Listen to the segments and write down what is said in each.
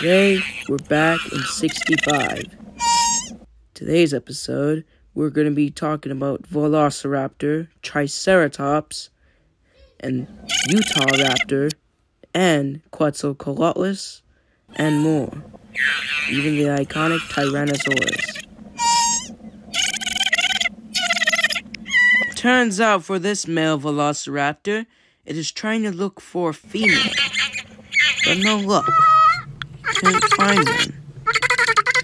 Today, we're back in 65. Today's episode, we're going to be talking about Velociraptor, Triceratops, and Utah Raptor, and Quetzalcoatlus, and more. Even the iconic Tyrannosaurus. Turns out for this male Velociraptor, it is trying to look for a female. But no luck. Can't find one.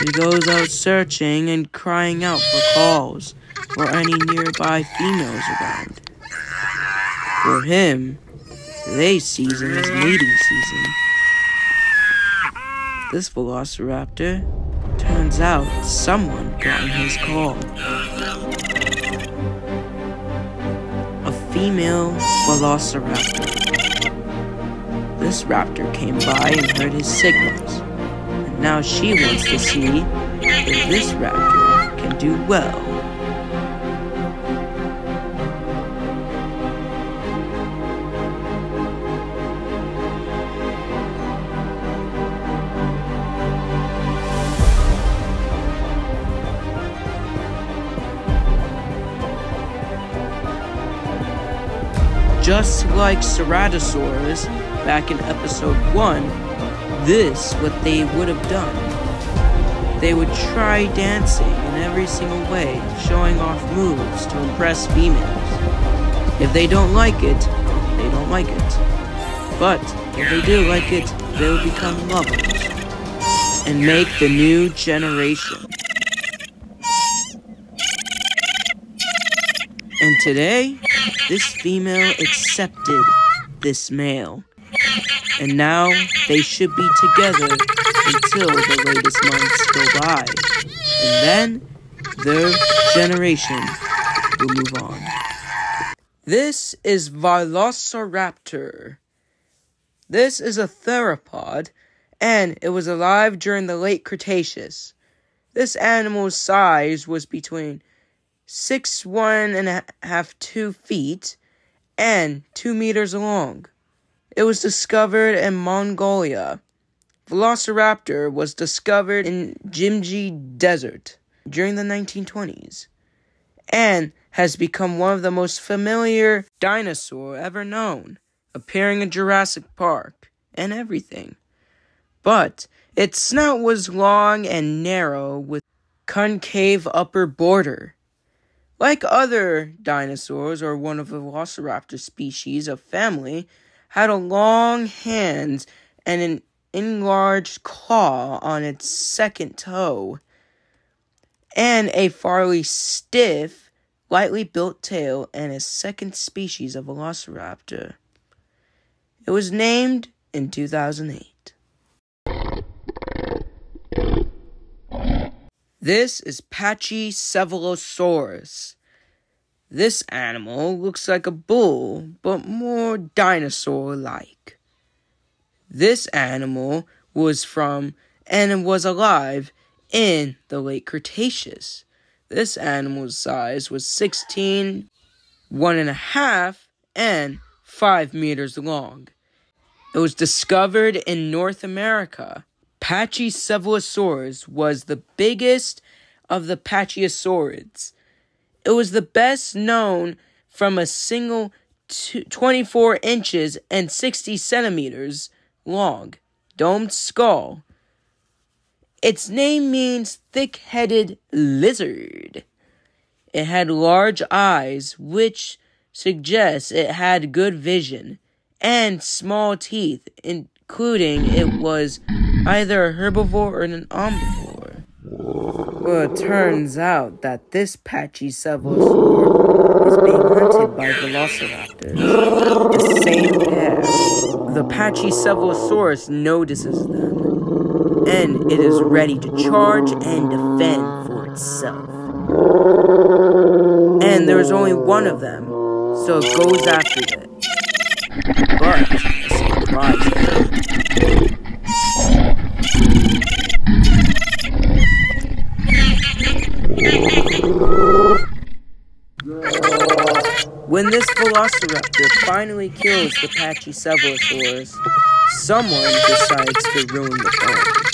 He goes out searching and crying out for calls for any nearby females around. For him, today's season is mating season. This velociraptor turns out someone got his call. A female velociraptor. This raptor came by and heard his signals. Now she wants to see if this raptor can do well. Just like Ceratosaurus back in episode 1, this what they would have done. They would try dancing in every single way, showing off moves to impress females. If they don't like it, they don't like it. But if they do like it, they'll become lovers and make the new generation. And today, this female accepted this male. And now they should be together until the latest months go by. And then their generation will move on. This is Velociraptor. This is a theropod, and it was alive during the late Cretaceous. This animal's size was between six one and a half two feet and two meters long. It was discovered in Mongolia. Velociraptor was discovered in Gimji Desert during the 1920s and has become one of the most familiar dinosaur ever known, appearing in Jurassic Park and everything. But its snout was long and narrow with concave upper border. Like other dinosaurs or one of the Velociraptor species of family, had a long hand and an enlarged claw on its second toe, and a fairly stiff, lightly built tail and a second species of Velociraptor. It was named in 2008. This is Patchy Pachycephalosaurus. This animal looks like a bull, but more dinosaur like. This animal was from and was alive in the late Cretaceous. This animal's size was 16, one and a half, and five meters long. It was discovered in North America. Pachycephalosaurus was the biggest of the Pachyosaurids. It was the best known from a single 24 inches and 60 centimeters long domed skull. Its name means thick headed lizard. It had large eyes, which suggests it had good vision, and small teeth, including it was either a herbivore or an omnivore. Well, it turns out that this patchy Pachycephalosaur is being hunted by velociraptors. The same pair. The patchy Pachycephalosaurus notices them, and it is ready to charge and defend for itself. And there is only one of them, so it goes after it. But surprise. When this velociraptor finally kills the Pachycephalosaurus, someone decides to ruin the phone.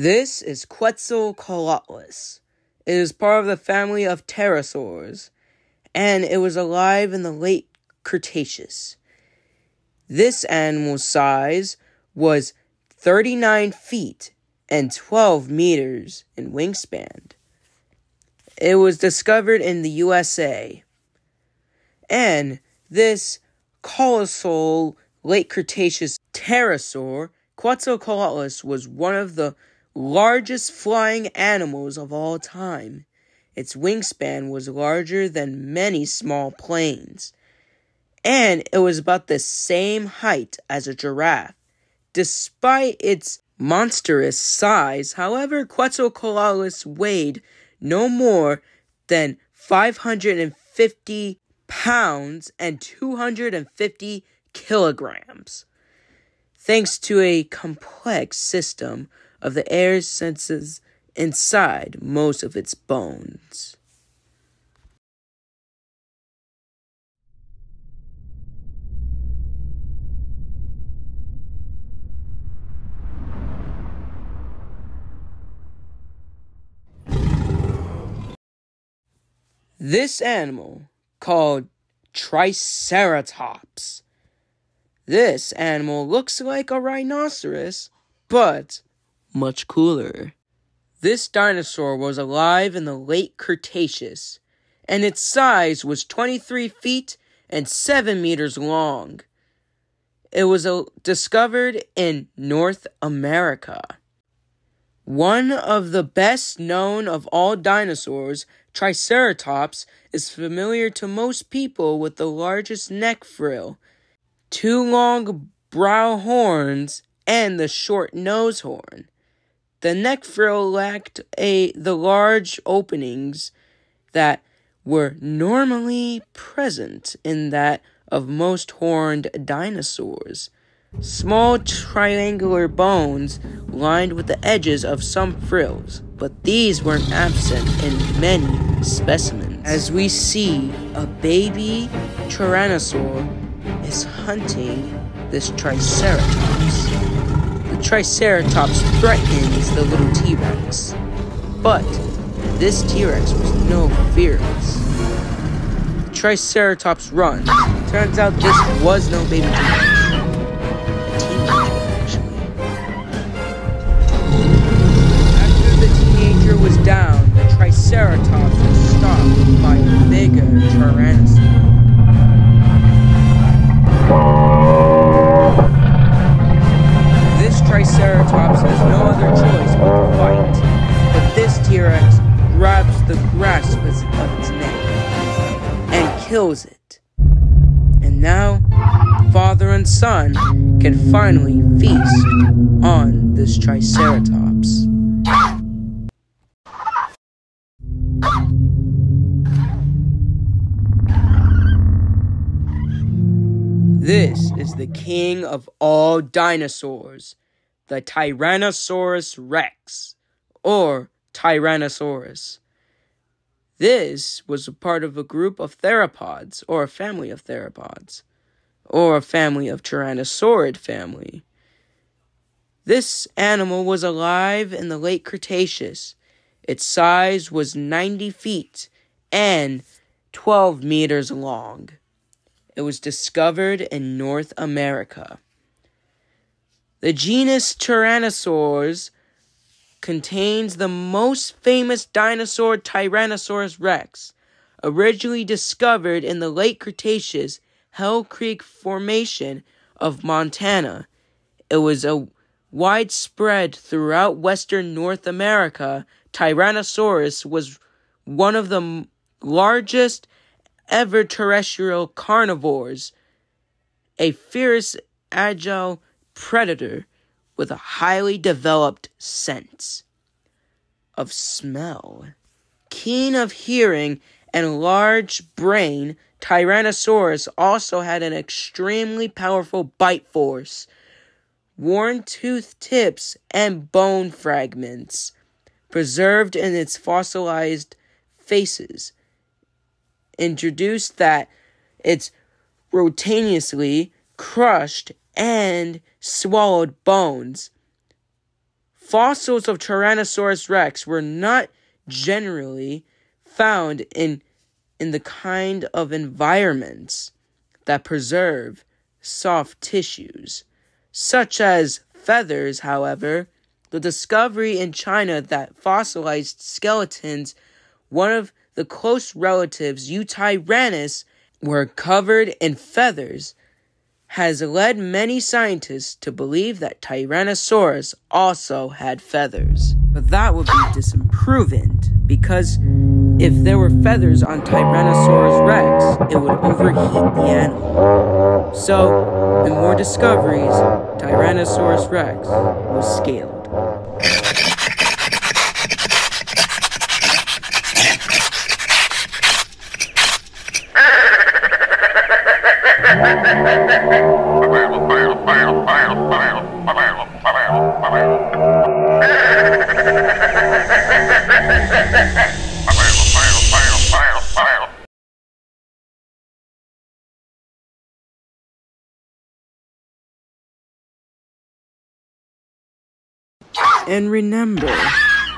This is Quetzalcoatlus. It is part of the family of pterosaurs, and it was alive in the late Cretaceous. This animal's size was 39 feet and 12 meters in wingspan. It was discovered in the USA. And this colossal late Cretaceous pterosaur, Quetzalcoatlus, was one of the largest flying animals of all time. Its wingspan was larger than many small planes, and it was about the same height as a giraffe. Despite its monstrous size, however, Quetzalcoatlus weighed no more than 550 pounds and 250 kilograms. Thanks to a complex system of the air senses inside most of its bones. This animal, called Triceratops. This animal looks like a rhinoceros, but much cooler. This dinosaur was alive in the late Cretaceous, and its size was 23 feet and 7 meters long. It was uh, discovered in North America. One of the best known of all dinosaurs, Triceratops, is familiar to most people with the largest neck frill, two long brow horns, and the short nose horn. The neck frill lacked a the large openings that were normally present in that of most horned dinosaurs. Small triangular bones lined with the edges of some frills, but these weren't absent in many specimens. As we see, a baby tyrannosaur is hunting this triceratops. Triceratops threatens the little T Rex. But this T Rex was no fearless. The Triceratops run. Turns out this was no baby T Rex. Actually. After the teenager was down, the Triceratops was stopped by a bigger Tyrannosaurus. Triceratops has no other choice but to fight. But this T-Rex grabs the grasp of its neck and kills it. And now, father and son can finally feast on this Triceratops. This is the king of all dinosaurs the Tyrannosaurus rex, or Tyrannosaurus. This was a part of a group of theropods, or a family of theropods, or a family of Tyrannosaurid family. This animal was alive in the late Cretaceous. Its size was 90 feet and 12 meters long. It was discovered in North America. The genus Tyrannosaurs contains the most famous dinosaur Tyrannosaurus rex, originally discovered in the late Cretaceous Hell Creek Formation of Montana. It was a widespread throughout western North America. Tyrannosaurus was one of the largest ever terrestrial carnivores, a fierce, agile predator with a highly developed sense of smell. Keen of hearing and large brain, Tyrannosaurus also had an extremely powerful bite force, worn tooth tips, and bone fragments preserved in its fossilized faces. Introduced that it's rotaneously crushed and swallowed bones. Fossils of Tyrannosaurus rex were not generally found in, in the kind of environments that preserve soft tissues, such as feathers, however. The discovery in China that fossilized skeletons, one of the close relatives, Yutyrannus, were covered in feathers has led many scientists to believe that Tyrannosaurus also had feathers. But that would be disproven because if there were feathers on Tyrannosaurus rex, it would overheat the animal. So, in more discoveries, Tyrannosaurus rex was scaled. And remember,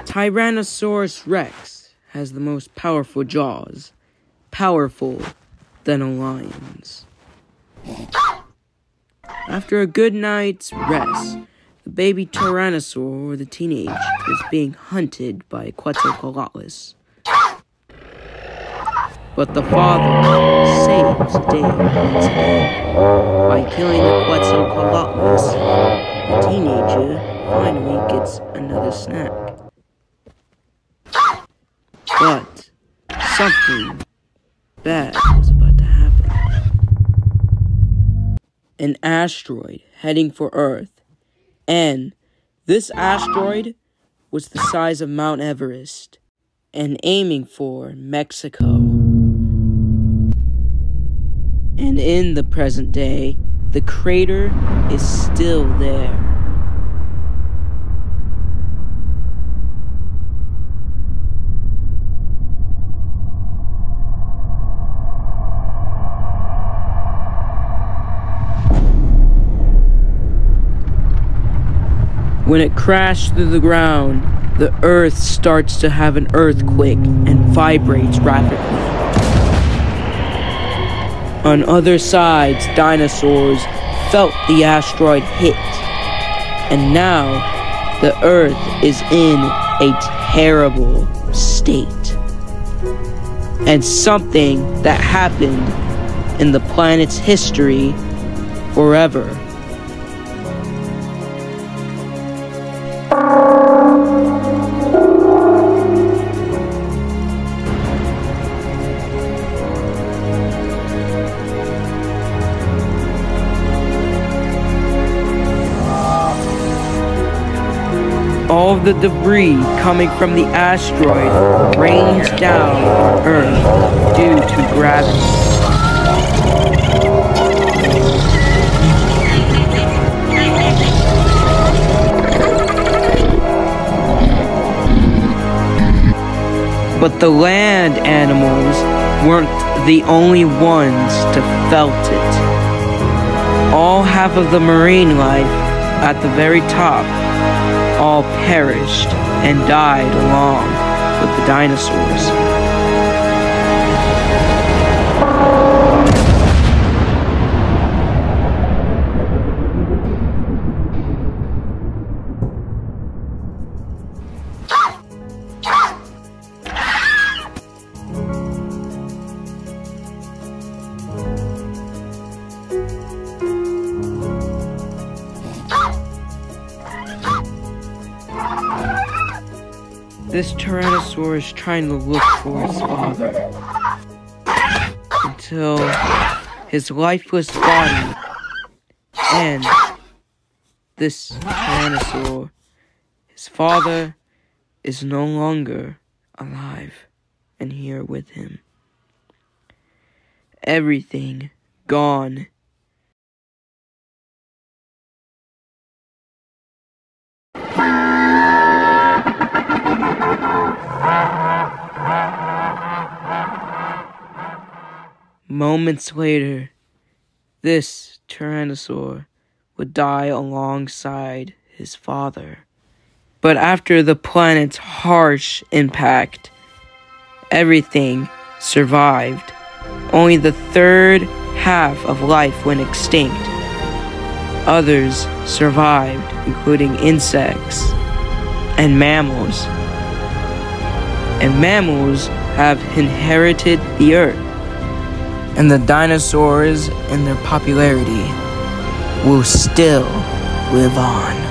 Tyrannosaurus rex has the most powerful jaws, powerful than a lion's. After a good night's rest, the baby Tyrannosaur, or the teenage, is being hunted by Quetzalcoatlus. But the father saves day once again by killing the Quetzalcoatlus. The teenager finally gets another snack. But something bad was about to happen. An asteroid heading for Earth, and this asteroid was the size of Mount Everest and aiming for Mexico. And in the present day, the crater is still there. When it crashed through the ground, the earth starts to have an earthquake and vibrates rapidly. On other sides, dinosaurs felt the asteroid hit, and now the earth is in a terrible state. And something that happened in the planet's history forever the debris coming from the asteroid rains down on Earth due to gravity. But the land animals weren't the only ones to felt it. All half of the marine life at the very top all perished and died along with the dinosaurs. Trying to look for his father until his lifeless body and this dinosaur, his father, is no longer alive and here with him. Everything gone. Moments later, this Tyrannosaur would die alongside his father. But after the planet's harsh impact, everything survived. Only the third half of life went extinct. Others survived, including insects and mammals. And mammals have inherited the earth. And the dinosaurs and their popularity will still live on.